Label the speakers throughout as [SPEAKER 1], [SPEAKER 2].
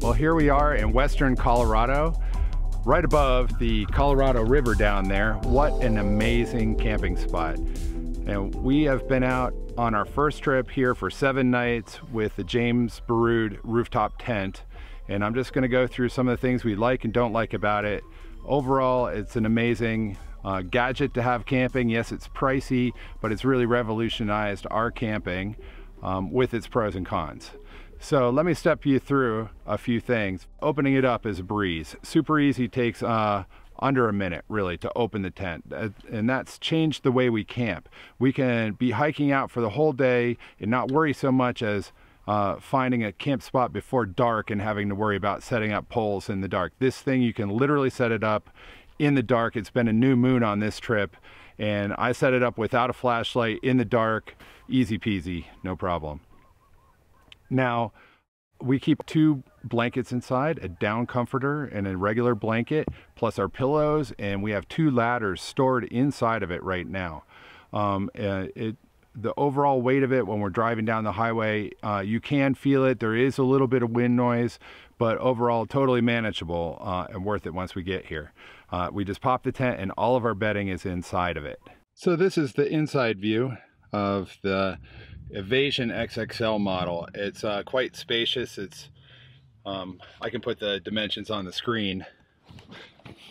[SPEAKER 1] Well, here we are in western Colorado, right above the Colorado River down there. What an amazing camping spot. And we have been out on our first trip here for seven nights with the James Baroud rooftop tent. And I'm just gonna go through some of the things we like and don't like about it. Overall, it's an amazing uh, gadget to have camping. Yes, it's pricey, but it's really revolutionized our camping um, with its pros and cons. So let me step you through a few things. Opening it up is a breeze. Super easy, takes uh, under a minute really to open the tent. And that's changed the way we camp. We can be hiking out for the whole day and not worry so much as uh, finding a camp spot before dark and having to worry about setting up poles in the dark. This thing you can literally set it up in the dark. It's been a new moon on this trip and I set it up without a flashlight in the dark. Easy peasy no problem now we keep two blankets inside, a down comforter and a regular blanket, plus our pillows, and we have two ladders stored inside of it right now. Um, it, the overall weight of it when we're driving down the highway, uh, you can feel it. There is a little bit of wind noise, but overall totally manageable uh, and worth it once we get here. Uh, we just pop the tent and all of our bedding is inside of it. So this is the inside view of the Evasion XXL model. It's uh, quite spacious. It's um, I can put the dimensions on the screen,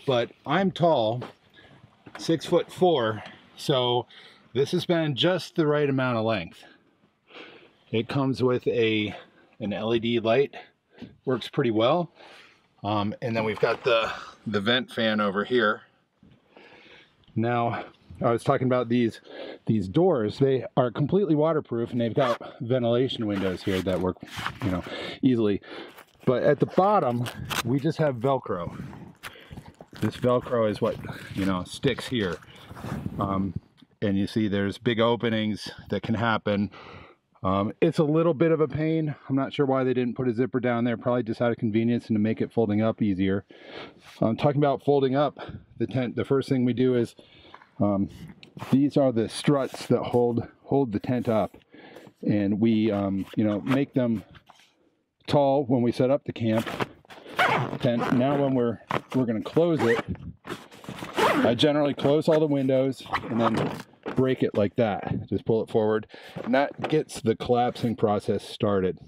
[SPEAKER 1] but I'm tall, six foot four, so this has been just the right amount of length. It comes with a an LED light, works pretty well. Um, and then we've got the, the vent fan over here. Now, I was talking about these these doors. They are completely waterproof and they've got ventilation windows here that work, you know, easily. But at the bottom, we just have Velcro. This Velcro is what, you know, sticks here. Um, and you see there's big openings that can happen. Um, it's a little bit of a pain. I'm not sure why they didn't put a zipper down there, probably just out of convenience and to make it folding up easier. Um, talking about folding up the tent, the first thing we do is um, these are the struts that hold hold the tent up, and we um, you know make them tall when we set up the camp tent. Now when we're we're going to close it, I generally close all the windows and then break it like that. Just pull it forward, and that gets the collapsing process started.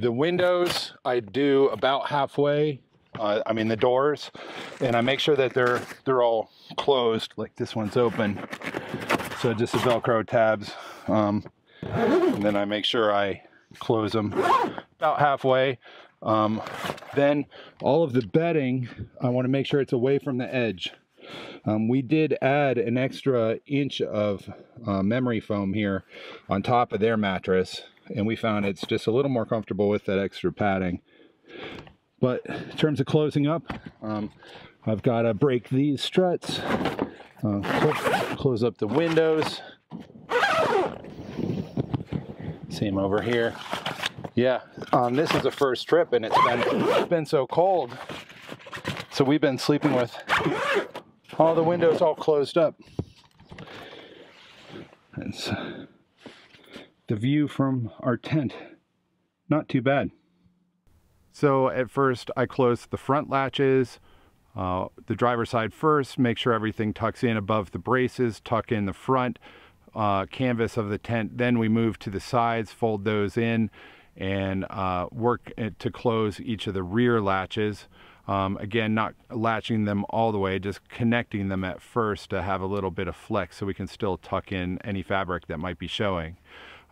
[SPEAKER 1] The windows I do about halfway uh, I mean the doors, and I make sure that they're they're all closed. Like this one's open, so just the Velcro tabs. Um, and then I make sure I close them about halfway. Um, then all of the bedding, I want to make sure it's away from the edge. Um, we did add an extra inch of uh, memory foam here on top of their mattress, and we found it's just a little more comfortable with that extra padding. But in terms of closing up, um, I've got to break these struts, uh, close up the windows. Same over here. Yeah, um, this is the first trip and it's been, been so cold. So we've been sleeping with all the windows all closed up. It's the view from our tent. Not too bad. So at first I close the front latches, uh, the driver's side first, make sure everything tucks in above the braces, tuck in the front uh, canvas of the tent. Then we move to the sides, fold those in, and uh, work to close each of the rear latches. Um, again, not latching them all the way, just connecting them at first to have a little bit of flex so we can still tuck in any fabric that might be showing.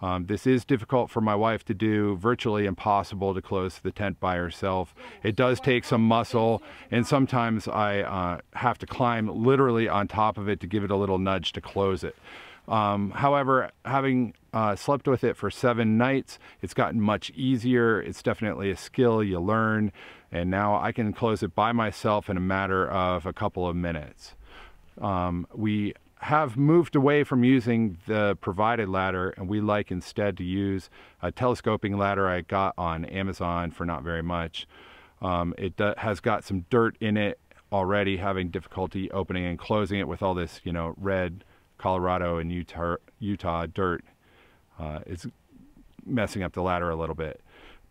[SPEAKER 1] Um, this is difficult for my wife to do, virtually impossible to close the tent by herself. It does take some muscle, and sometimes I uh, have to climb literally on top of it to give it a little nudge to close it. Um, however, having uh, slept with it for seven nights, it's gotten much easier. It's definitely a skill you learn, and now I can close it by myself in a matter of a couple of minutes. Um, we have moved away from using the provided ladder and we like instead to use a telescoping ladder I got on Amazon for not very much. Um, it has got some dirt in it already, having difficulty opening and closing it with all this, you know, red Colorado and Utah, Utah dirt. Uh, it's messing up the ladder a little bit.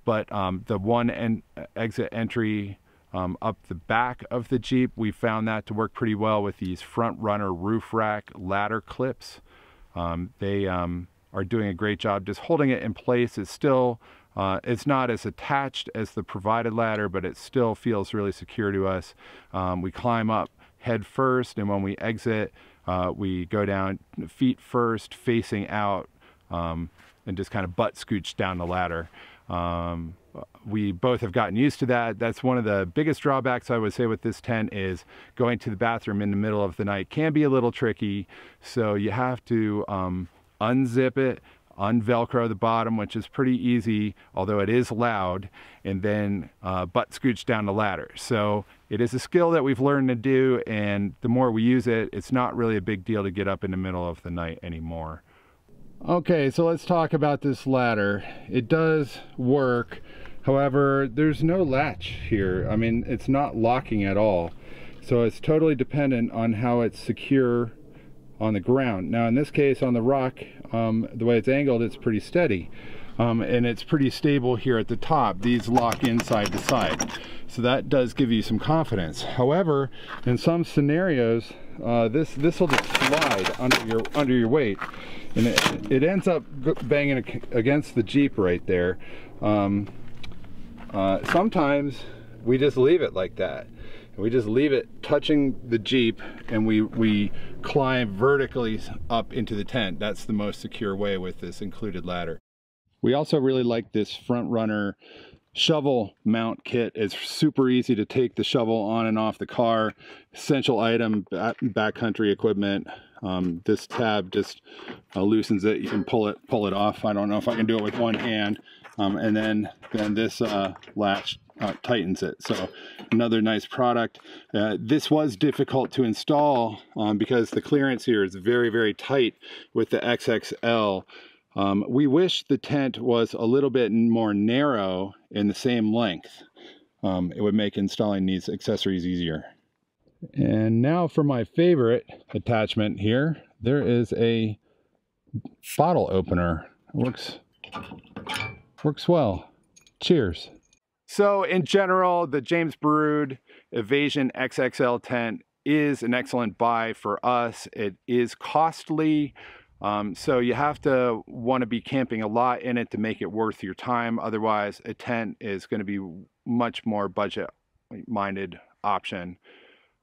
[SPEAKER 1] but um, the one en exit entry um, up the back of the Jeep, we found that to work pretty well with these Front Runner roof rack ladder clips. Um, they um, are doing a great job just holding it in place. It's still, uh, it's not as attached as the provided ladder, but it still feels really secure to us. Um, we climb up head first, and when we exit, uh, we go down feet first, facing out, um, and just kind of butt scooch down the ladder. Um, we both have gotten used to that. That's one of the biggest drawbacks I would say with this tent is going to the bathroom in the middle of the night can be a little tricky. So you have to um, unzip it, unvelcro the bottom, which is pretty easy, although it is loud, and then uh, butt scooch down the ladder. So it is a skill that we've learned to do, and the more we use it, it's not really a big deal to get up in the middle of the night anymore. Okay, so let's talk about this ladder. It does work. However, there's no latch here. I mean, it's not locking at all. So it's totally dependent on how it's secure on the ground. Now in this case on the rock, um, the way it's angled, it's pretty steady. Um, and it's pretty stable here at the top. These lock inside the side. So that does give you some confidence. However, in some scenarios, uh, this this will just slide under your under your weight, and it, it ends up banging against the Jeep right there. Um, uh, sometimes we just leave it like that. We just leave it touching the Jeep and we, we climb vertically up into the tent. That's the most secure way with this included ladder. We also really like this Front Runner shovel mount kit. It's super easy to take the shovel on and off the car. Essential item, backcountry equipment. Um, this tab just uh, loosens it. You can pull it pull it off. I don't know if I can do it with one hand. Um, and then, then this uh, latch uh, tightens it. So another nice product. Uh, this was difficult to install um, because the clearance here is very, very tight with the XXL. Um, we wish the tent was a little bit more narrow in the same length. Um, it would make installing these accessories easier. And now for my favorite attachment here, there is a bottle opener. It works Works well. Cheers. So in general, the James Baroud Evasion XXL tent is an excellent buy for us. It is costly. Um, so you have to want to be camping a lot in it to make it worth your time. Otherwise, a tent is going to be much more budget minded option.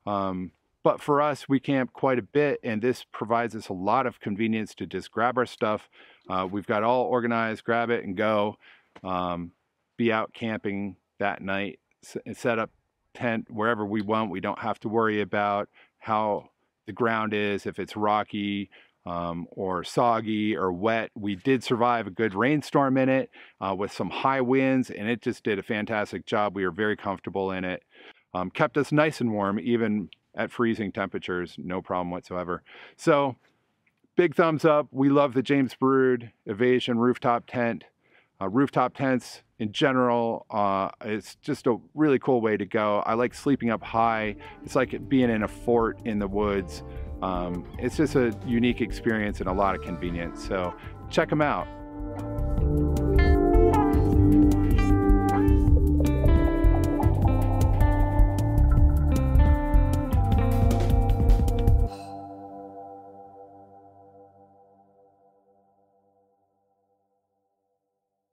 [SPEAKER 1] Um, but for us, we camp quite a bit, and this provides us a lot of convenience to just grab our stuff. Uh, we've got all organized, grab it and go. Um, be out camping that night, and set up tent wherever we want. We don't have to worry about how the ground is, if it's rocky um, or soggy or wet. We did survive a good rainstorm in it uh, with some high winds, and it just did a fantastic job. We were very comfortable in it. Um, kept us nice and warm, even at freezing temperatures, no problem whatsoever. So big thumbs up. We love the James Baroud Evasion rooftop tent. Uh, rooftop tents in general, uh, it's just a really cool way to go. I like sleeping up high. It's like being in a fort in the woods. Um, it's just a unique experience and a lot of convenience. So check them out.